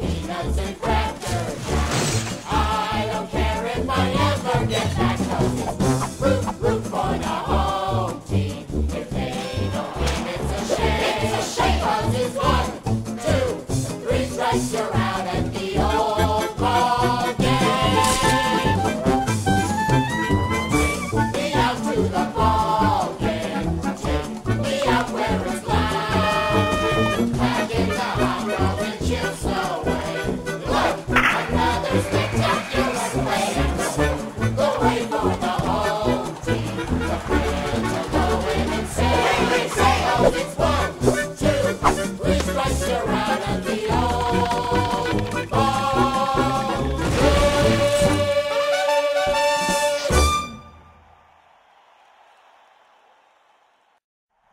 peanuts and crackers. I don't care if I ever get back home. Root, root for the home team. If they don't win, it's a shame. It's a shame. One, two, three strikes,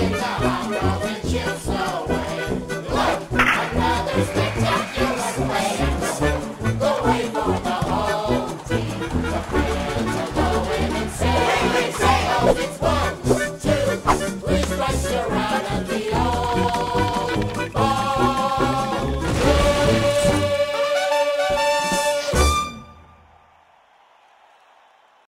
It's a hot.